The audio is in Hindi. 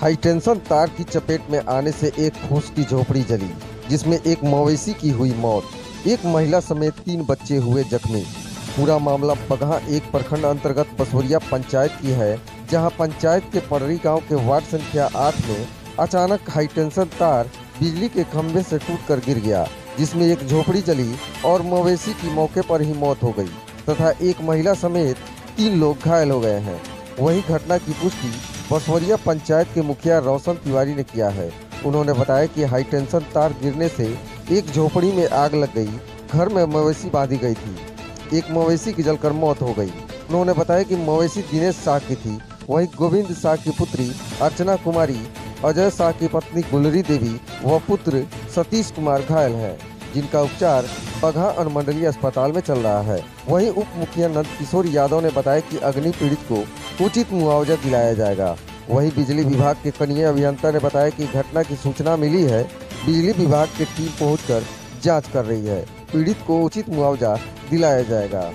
हाईटेंशन तार की चपेट में आने से एक फूस की झोपड़ी जली, जिसमें एक मवेशी की हुई मौत। एक महिला समेत तीन बच्चे हुए जख्मी। पूरा मामला बगहा एक प्रखंड अंतर्गत पसवरिया पंचायत की है, जहाँ पंचायत के पड़री गाँव के वार्ड संख्या आठ में अचानक हाईटेंशन तार बिजली के खंभे से टूटकर गिर गया, जिसमें एक झोपड़ी जली और मवेशी की मौके पर ही मौत हो गई, तथा एक महिला समेत तीन लोग घायल हो गए हैं। वही घटना की पुष्टि बसवरिया पंचायत के मुखिया रोशन तिवारी ने किया है। उन्होंने बताया कि हाईटेंशन तार गिरने से एक झोपड़ी में आग लग गई, घर में मवेशी बांधी गई थी। एक मवेशी की जलकर मौत हो गई। उन्होंने बताया कि मवेशी दिनेश शाह की थी, वहीं गोविंद शाह की पुत्री अर्चना कुमारी, अजय शाह की पत्नी गुलरी देवी व पुत्र सतीश कुमार घायल है, जिनका उपचार बगहा अनुमंडलीय अस्पताल में चल रहा है। वहीं उप मुखिया नंद किशोर यादव ने बताया कि अग्नि पीड़ित को उचित मुआवजा दिलाया जाएगा। वहीं बिजली विभाग के कनीय अभियंता ने बताया कि घटना की सूचना मिली है। बिजली विभाग की टीम पहुंचकर जाँच कर रही है। पीड़ित को उचित मुआवजा दिलाया जाएगा।